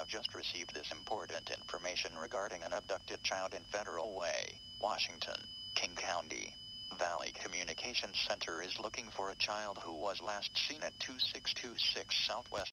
have just received this important information regarding an abducted child in Federal Way, Washington, King County. Valley Communications Center is looking for a child who was last seen at 2626 Southwest